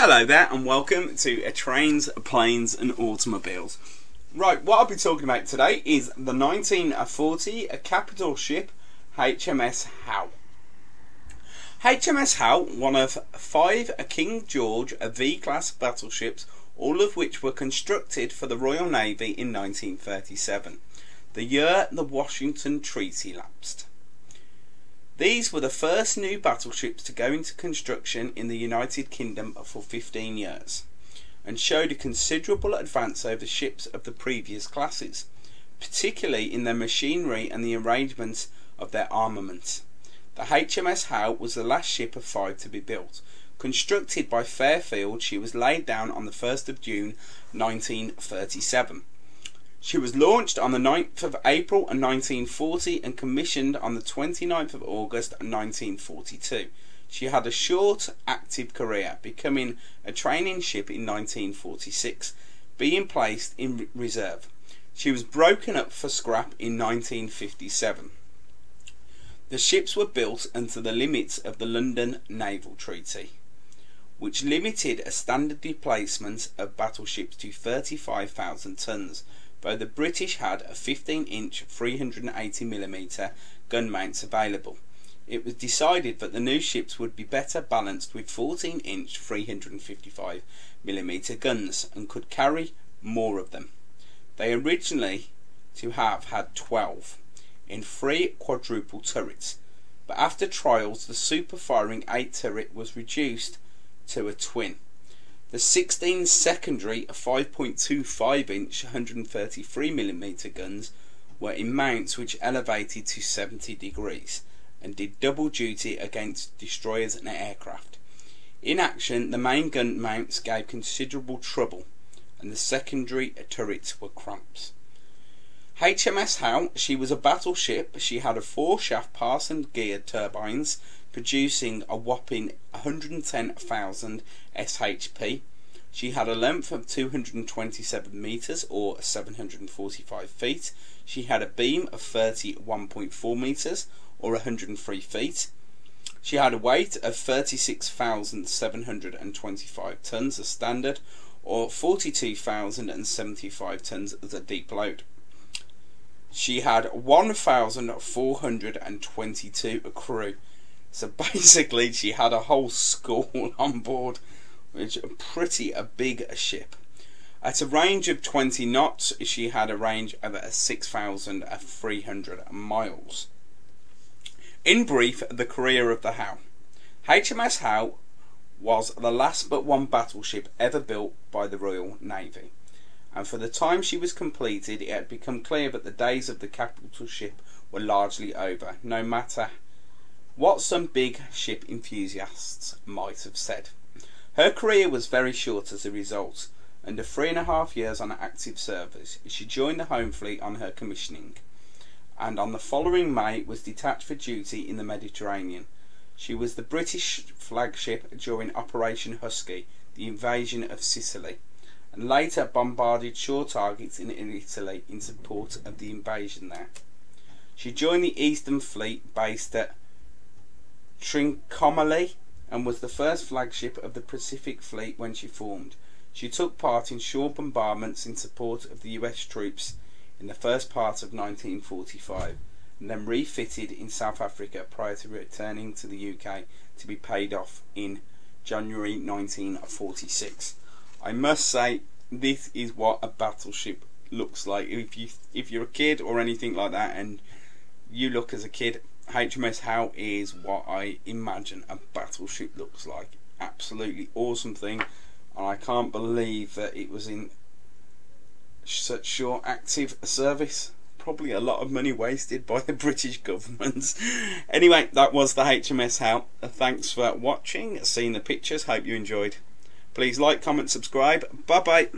Hello there and welcome to a Trains, Planes and Automobiles. Right, what I'll be talking about today is the 1940 capital ship HMS Howe. HMS Howe, one of five King George V-class battleships, all of which were constructed for the Royal Navy in 1937, the year the Washington Treaty lapsed. These were the first new battleships to go into construction in the United Kingdom for 15 years and showed a considerable advance over ships of the previous classes, particularly in their machinery and the arrangements of their armament. The HMS Howe was the last ship of five to be built. Constructed by Fairfield, she was laid down on the 1st of June 1937. She was launched on the 9th of April 1940 and commissioned on the 29th of August 1942. She had a short, active career, becoming a training ship in 1946, being placed in reserve. She was broken up for scrap in 1957. The ships were built under the limits of the London Naval Treaty, which limited a standard displacement of battleships to 35,000 tons though the British had a 15 inch 380mm gun mounts available. It was decided that the new ships would be better balanced with 14 inch 355mm guns and could carry more of them. They originally to have had 12 in three quadruple turrets, but after trials the super firing 8 turret was reduced to a twin. The 16 secondary 5.25 inch 133mm guns were in mounts which elevated to 70 degrees and did double duty against destroyers and aircraft. In action, the main gun mounts gave considerable trouble and the secondary turrets were cramps. HMS Howe, she was a battleship. She had a four shaft Parsons geared turbines producing a whopping 110,000 shp. She had a length of 227 metres or 745 feet. She had a beam of 31.4 metres or 103 feet. She had a weight of 36,725 tonnes as standard or 42,075 tonnes as a deep load. She had 1,422 crew so basically, she had a whole school on board, which pretty a big ship. At a range of 20 knots, she had a range of uh, 6,300 miles. In brief, the career of the Howe. HMS Howe was the last but one battleship ever built by the Royal Navy, and for the time she was completed, it had become clear that the days of the capital ship were largely over, no matter what some big ship enthusiasts might have said. Her career was very short as a result. Under three and a half years on active service, she joined the Home Fleet on her commissioning, and on the following May was detached for duty in the Mediterranean. She was the British flagship during Operation Husky, the invasion of Sicily, and later bombarded shore targets in Italy in support of the invasion there. She joined the Eastern Fleet based at Trincomalee and was the first flagship of the Pacific Fleet when she formed. She took part in shore bombardments in support of the US troops in the first part of 1945 and then refitted in South Africa prior to returning to the UK to be paid off in January 1946. I must say this is what a battleship looks like. If you if you're a kid or anything like that and you look as a kid HMS Howe is what I imagine a battleship looks like. Absolutely awesome thing, and I can't believe that it was in such short active service. Probably a lot of money wasted by the British government. anyway, that was the HMS Howe. Thanks for watching, seeing the pictures. Hope you enjoyed. Please like, comment, subscribe. Bye bye.